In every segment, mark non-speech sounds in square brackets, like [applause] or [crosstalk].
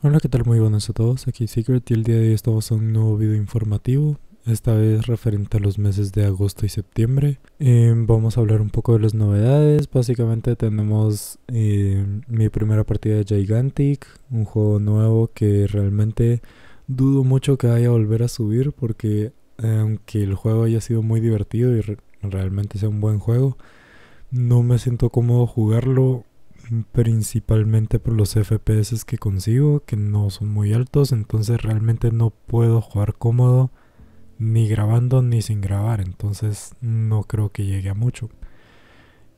Hola, ¿qué tal? Muy buenas a todos. Aquí Secret y el día de hoy estamos en un nuevo video informativo. Esta vez referente a los meses de agosto y septiembre. Eh, vamos a hablar un poco de las novedades. Básicamente tenemos eh, mi primera partida de Gigantic, un juego nuevo que realmente dudo mucho que vaya a volver a subir porque aunque el juego haya sido muy divertido y re realmente sea un buen juego, no me siento cómodo jugarlo principalmente por los FPS que consigo, que no son muy altos, entonces realmente no puedo jugar cómodo ni grabando ni sin grabar, entonces no creo que llegue a mucho.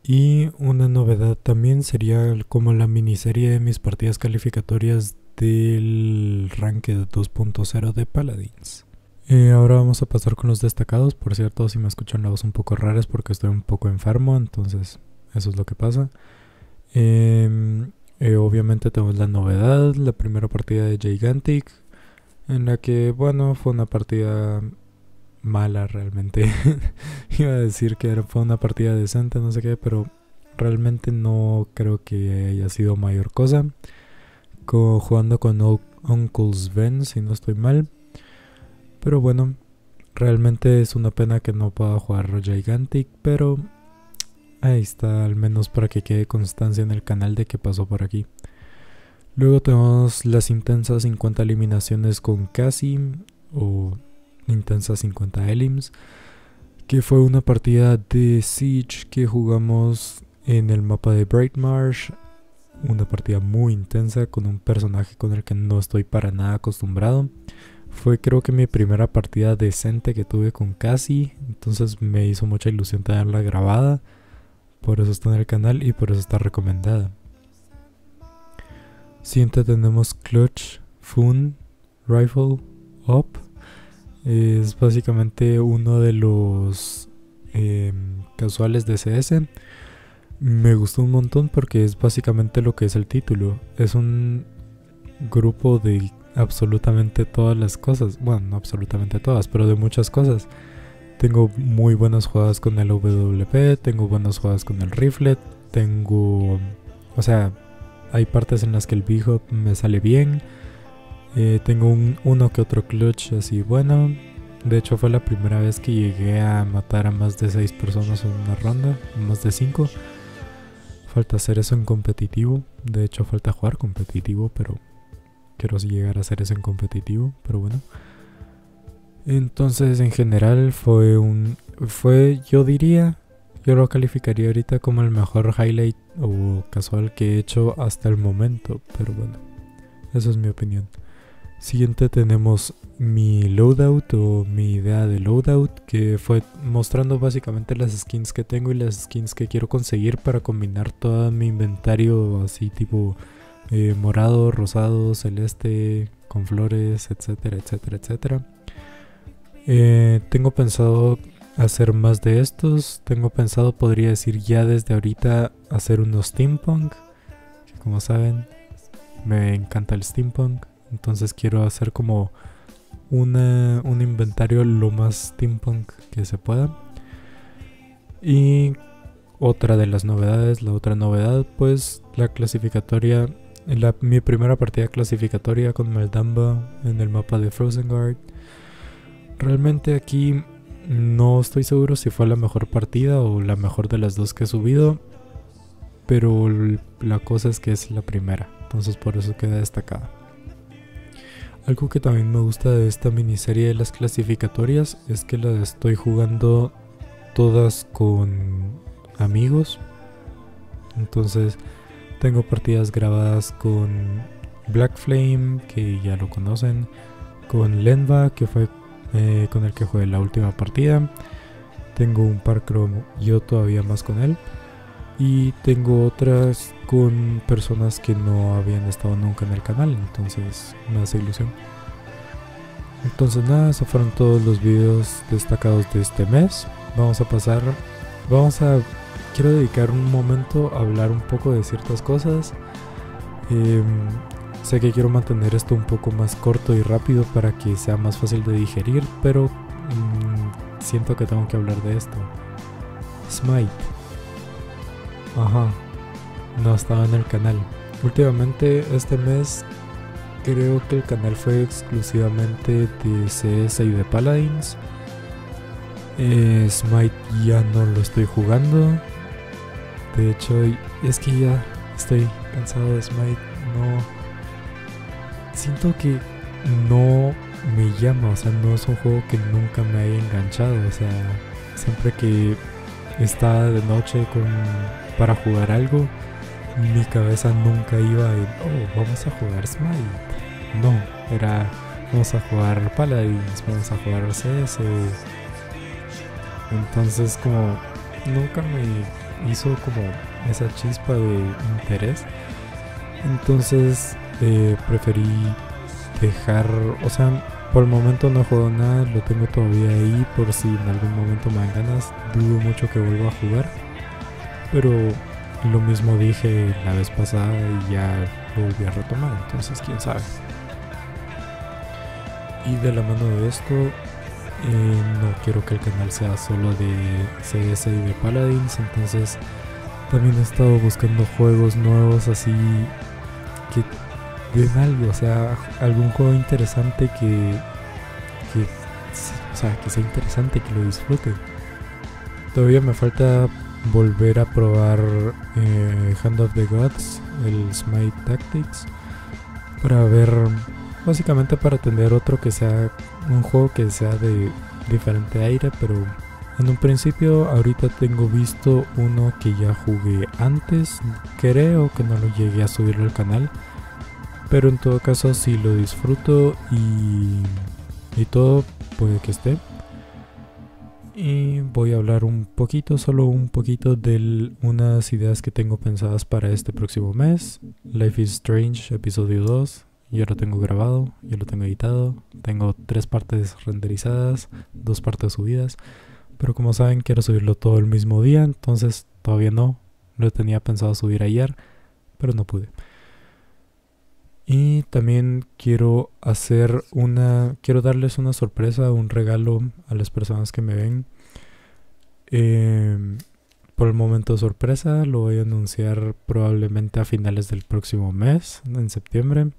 Y una novedad también sería como la miniserie de mis partidas calificatorias del Ranked 2.0 de Paladins. Eh, ahora vamos a pasar con los destacados, por cierto si me escuchan la voz un poco rara es porque estoy un poco enfermo, entonces eso es lo que pasa. Em, eh, obviamente tenemos la novedad, la primera partida de Gigantic, en la que, bueno, fue una partida mala realmente. [laughs] Iba a decir que fue una partida decente, no sé qué, pero realmente no creo que haya sido mayor cosa. jugando con Uncle's Ben, si no estoy mal. Pero bueno, realmente es una pena que no pueda jugar Gigantic, pero Ahí está, al menos para que quede constancia en el canal de que pasó por aquí. Luego tenemos las intensas 50 eliminaciones con Cassie o intensas 50 elims, que fue una partida de Siege que jugamos en el mapa de Bright Marsh. Una partida muy intensa con un personaje con el que no estoy para nada acostumbrado. Fue creo que mi primera partida decente que tuve con Cassie, entonces me hizo mucha ilusión tenerla grabada. Por eso está en el canal y por eso está recomendada. Siguiente tenemos Clutch, Fun, Rifle, Up. Es básicamente uno de los em, casuales de CS. Me gustó un montón porque es básicamente lo que es el título. Es un grupo de absolutamente todas las cosas. Bueno, no absolutamente todas, pero de muchas cosas. Tengo muy buenas jugadas con el WP, tengo buenas jugadas con el rifle, tengo... O sea, hay partes en las que el Big me sale bien. Eh, tengo un, uno que otro clutch así bueno. De hecho fue la primera vez que llegué a matar a más de 6 personas en una ronda, más de 5. Falta hacer eso en competitivo. De hecho falta jugar competitivo, pero quiero llegar a hacer eso en competitivo. Pero bueno. Entonces, en general fue un fue yo diría, yo lo calificaría ahorita como el mejor highlight o casual que he hecho hasta el momento, pero bueno, esa es mi opinión. Siguiente tenemos mi loadout o mi idea de loadout que fue mostrando básicamente las skins que tengo y las skins que quiero conseguir para combinar todo mi inventario así tipo eh, morado, rosado, celeste, con flores, etcétera, etcétera, etcétera. Eh, tengo pensado hacer más de estos. Tengo pensado, podría decir ya desde ahorita, hacer unos steampunk. Como saben, me encanta el steampunk. Entonces quiero hacer como una, un inventario lo más steampunk que se pueda. Y otra de las novedades, la otra novedad, pues la clasificatoria. La, mi primera partida clasificatoria con Meldamba en el mapa de Frozen Guard Realmente aquí no estoy seguro si fue la mejor partida o la mejor de las dos que he subido. Pero la cosa es que es la primera. Entonces por eso queda destacada. Algo que también me gusta de esta miniserie de las clasificatorias es que las estoy jugando todas con amigos. Entonces tengo partidas grabadas con Black Flame, que ya lo conocen, con Lenva, que fue eh, con el que jugué la última partida. Tengo un par cromo, yo todavía más con él. Y tengo otras con personas que no habían estado nunca en el canal, entonces me hace ilusión. Entonces nada, esos fueron todos los videos destacados de este mes. Vamos a pasar, vamos a, quiero dedicar un momento a hablar un poco de ciertas cosas. Eh, Sé que quiero mantener esto un poco más corto y rápido para que sea más fácil de digerir, pero mm, siento que tengo que hablar de esto. Smite. Ajá. No estaba en el canal. Últimamente este mes creo que el canal fue exclusivamente de CS y de Paladins. Eh, Smite ya no lo estoy jugando. De hecho, es que ya estoy cansado de Smite. No. Siento que no me llama. O sea, no es un juego que nunca me haya enganchado. O sea, siempre que está de noche con, para jugar algo, mi cabeza nunca iba en, oh, vamos a jugar Smite. No, era, vamos a jugar Paladins, vamos a jugar CS. Entonces, como nunca me hizo como esa chispa de interés. Entonces, eh, preferí dejar, o sea, por el momento no juego nada, lo tengo todavía ahí por si en algún momento me dan ganas. Dudo mucho que vuelva a jugar. Pero lo mismo dije la vez pasada y ya lo volví a retomar, entonces quién sabe. Y de la mano de esto, eh, no quiero que el canal sea solo de CS y de Paladins, entonces también he estado buscando juegos nuevos así que den algo, o sea, algún juego interesante que, que, o sea, que sea interesante, que lo disfrute. Todavía me falta volver a probar eh, Hand of the Gods, el Smite Tactics, para ver, básicamente para tener otro que sea un juego que sea de diferente aire, pero en un principio ahorita tengo visto uno que ya jugué antes, creo que no lo llegué a subirlo al canal, pero en todo caso si lo disfruto y, y todo puede que esté y voy a hablar un poquito, solo un poquito de unas ideas que tengo pensadas para este próximo mes. Life is Strange, episodio 2. Ya lo tengo grabado, ya lo tengo editado. Tengo tres partes renderizadas, dos partes subidas. Pero como saben, quiero subirlo todo el mismo día, entonces todavía no. Lo tenía pensado subir ayer, pero no pude. Y también quiero hacer una, quiero darles una sorpresa, un regalo a las personas que me ven. Em, por el momento sorpresa, lo voy a anunciar probablemente a finales del próximo mes, en septiembre.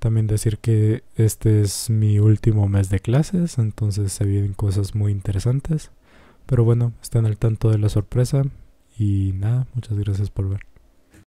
También decir que este es mi último mes de clases, entonces se vienen cosas muy interesantes. Pero bueno, están al tanto de la sorpresa y nada, muchas gracias por ver.